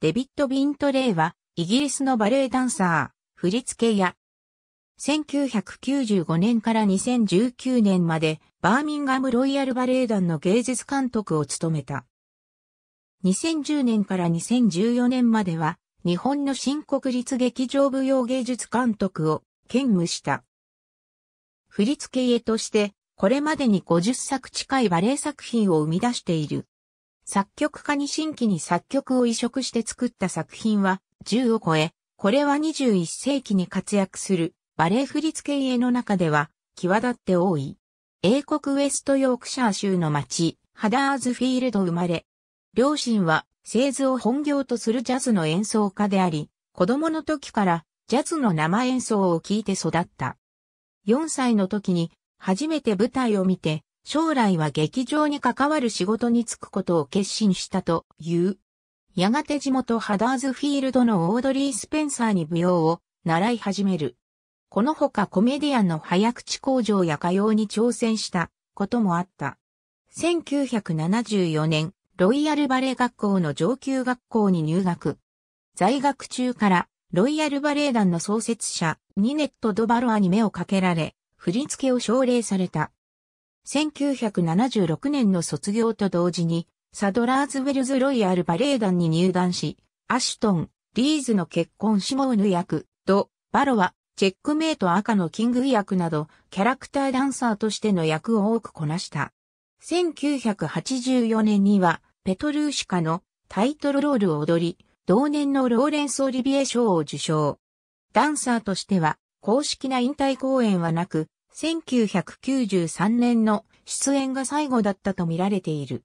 デビッド・ビントレイは、イギリスのバレエダンサー、振付屋。1995年から2019年まで、バーミンガム・ロイヤル・バレエ団の芸術監督を務めた。2010年から2014年までは、日本の新国立劇場舞踊芸術監督を兼務した。振付家として、これまでに50作近いバレエ作品を生み出している。作曲家に新規に作曲を移植して作った作品は10を超え、これは21世紀に活躍するバレエ振付家の中では際立って多い。英国ウェストヨークシャー州の町、ハダーズフィールド生まれ。両親は製図を本業とするジャズの演奏家であり、子供の時からジャズの生演奏を聞いて育った。4歳の時に初めて舞台を見て将来は劇場に関わる仕事に就くことを決心したという。やがて地元ハダーズフィールドのオードリー・スペンサーに舞踊を習い始める。このほかコメディアンの早口工場や歌謡に挑戦したこともあった。1974年、ロイヤルバレエ学校の上級学校に入学。在学中からロイヤルバレエ団の創設者、ニネット・ドバロアに目をかけられ、振り付けを奨励された。1976年の卒業と同時に、サドラーズウェルズ・ロイヤル・バレエ団に入団し、アシュトン、リーズの結婚シモーヌ役、ド、バロは、チェックメイト赤のキング役など、キャラクターダンサーとしての役を多くこなした。1984年には、ペトルーシカのタイトルロールを踊り、同年のローレンス・オリビエ賞を受賞。ダンサーとしては、公式な引退公演はなく、1993年の出演が最後だったと見られている。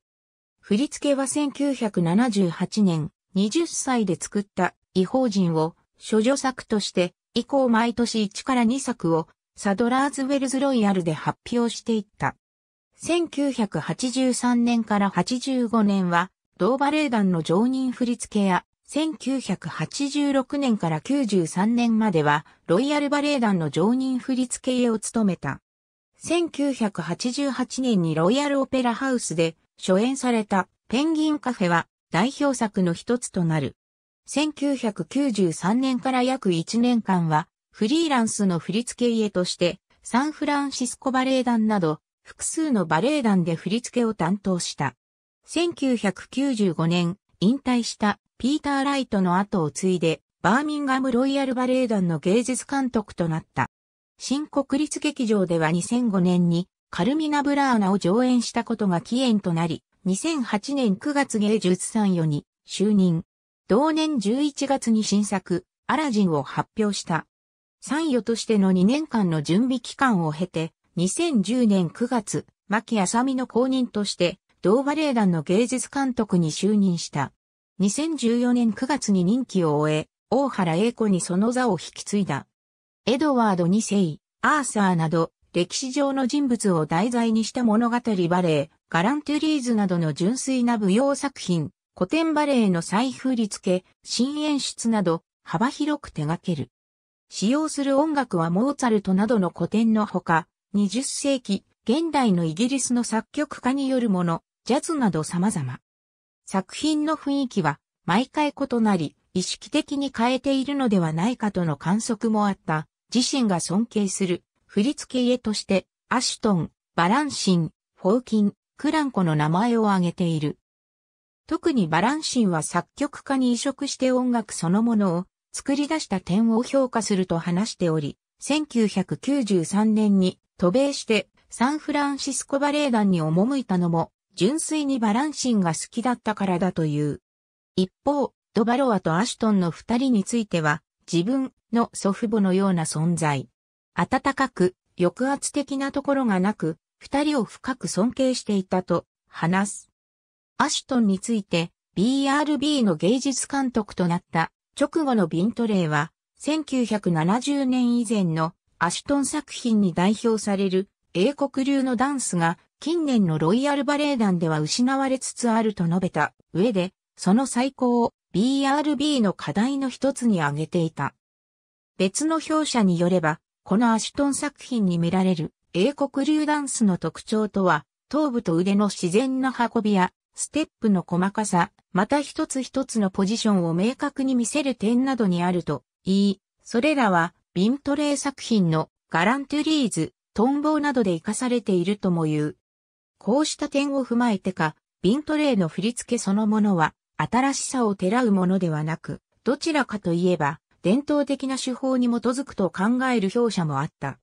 振り付けは1978年、20歳で作った違法人を処女作として以降毎年1から2作をサドラーズウェルズロイヤルで発表していった。1983年から85年は同バレエ団の常任振付や1986年から93年までは、ロイヤルバレエ団の常任振付家を務めた。1988年にロイヤルオペラハウスで初演されたペンギンカフェは代表作の一つとなる。1993年から約1年間はフリーランスの振付家としてサンフランシスコバレエ団など複数のバレエ団で振付を担当した。1995年引退したピーター・ライトの後を継いで、バーミンガム・ロイヤル・バレエ団の芸術監督となった。新国立劇場では2005年にカルミナ・ブラーナを上演したことが起源となり、2008年9月芸術参与に就任。同年11月に新作、アラジンを発表した。参与としての2年間の準備期間を経て、2010年9月、牧浅美の公認として、同バレエ団の芸術監督に就任した。2014年9月に任期を終え、大原英子にその座を引き継いだ。エドワード2世、アーサーなど、歴史上の人物を題材にした物語バレエ、ガラントゥリーズなどの純粋な舞踊作品、古典バレエの再振り付け、新演出など、幅広く手掛ける。使用する音楽はモーツァルトなどの古典のほか、20世紀、現代のイギリスの作曲家によるもの、ジャズなど様々。作品の雰囲気は毎回異なり、意識的に変えているのではないかとの観測もあった、自身が尊敬する振付家として、アシュトン、バランシン、フォーキン、クランコの名前を挙げている。特にバランシンは作曲家に移植して音楽そのものを作り出した点を評価すると話しており、1993年に渡米してサンフランシスコバレエ団に赴いたのも純粋にバランシンが好きだったからだという。一方、ドバロアとアシュトンの二人については、自分の祖父母のような存在。温かく、抑圧的なところがなく、二人を深く尊敬していたと話す。アシュトンについて、BRB の芸術監督となった直後のビントレイは、1970年以前のアシュトン作品に代表される英国流のダンスが近年のロイヤルバレエ団では失われつつあると述べた上で、その最高を BRB の課題の一つに挙げていた。別の表者によれば、このアシュトン作品に見られる英国流ダンスの特徴とは、頭部と腕の自然な運びやステップの細かさ、また一つ一つのポジションを明確に見せる点などにあると言い、それらはビントレイ作品のガラントゥリーズ、トンボなどで活かされているとも言う。こうした点を踏まえてか、ビントレイの振り付けそのものは新しさをてらうものではなく、どちらかといえば伝統的な手法に基づくと考える評者もあった。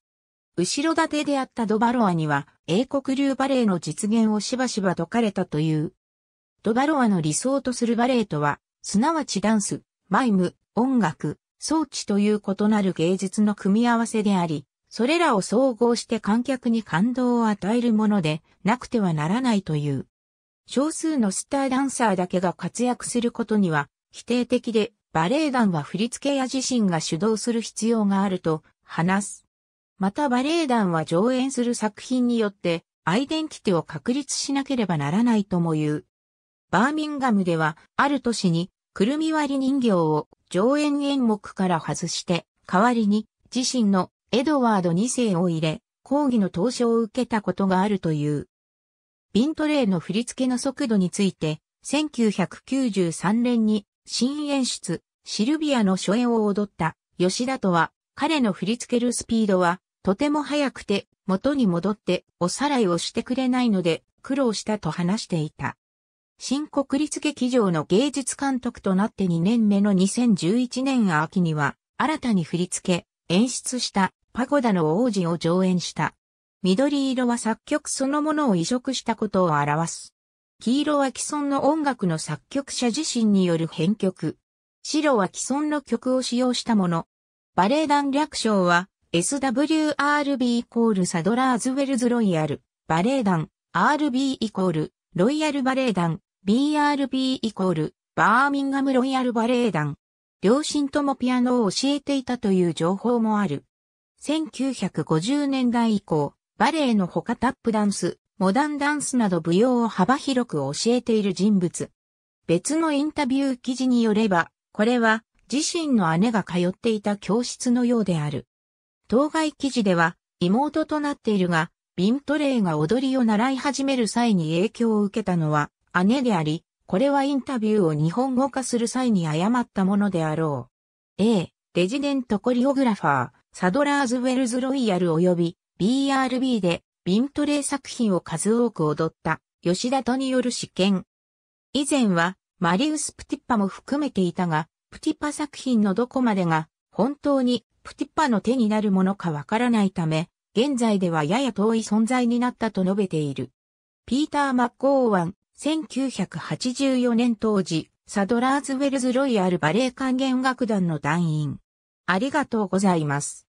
後ろ盾であったドバロアには英国流バレエの実現をしばしば説かれたという。ドバロアの理想とするバレエとは、すなわちダンス、マイム、音楽、装置という異なる芸術の組み合わせであり、それらを総合して観客に感動を与えるものでなくてはならないという。少数のスターダンサーだけが活躍することには否定的で、バレエ団は振付屋自身が主導する必要があると話す。またバレエ団は上演する作品によってアイデンティティを確立しなければならないとも言う。バーミンガムではある年にくるみ割り人形を上演演目から外して代わりに自身のエドワード2世を入れ講義の投書を受けたことがあるという。ビントレイの振り付けの速度について1993年に新演出シルビアの初演を踊った吉田とは彼の振り付けるスピードはとても早くて、元に戻っておさらいをしてくれないので苦労したと話していた。新国立劇場の芸術監督となって2年目の2011年秋には、新たに振り付け、演出したパゴダの王子を上演した。緑色は作曲そのものを移植したことを表す。黄色は既存の音楽の作曲者自身による編曲。白は既存の曲を使用したもの。バレエ団略称は SWRB イコールサドラーズウェルズロイヤル、バレエ団、RB イコール、ロイヤルバレエ団、BRB イコール、バーミンガムロイヤルバレエ団。両親ともピアノを教えていたという情報もある。1950年代以降、バレエの他タップダンス、モダンダンスなど舞踊を幅広く教えている人物。別のインタビュー記事によれば、これは自身の姉が通っていた教室のようである。当該記事では、妹となっているが、ビントレイが踊りを習い始める際に影響を受けたのは姉であり、これはインタビューを日本語化する際に誤ったものであろう。A、レジデントコリオグラファー、サドラーズウェルズロイヤル及び BRB でビントレイ作品を数多く踊った吉田とによる試験。以前はマリウス・プティッパも含めていたが、プティッパ作品のどこまでが本当にプティッパの手になるものかわからないため、現在ではやや遠い存在になったと述べている。ピーター・マッコーワン、1984年当時、サドラーズウェルズロイヤルバレエ管弦楽団の団員。ありがとうございます。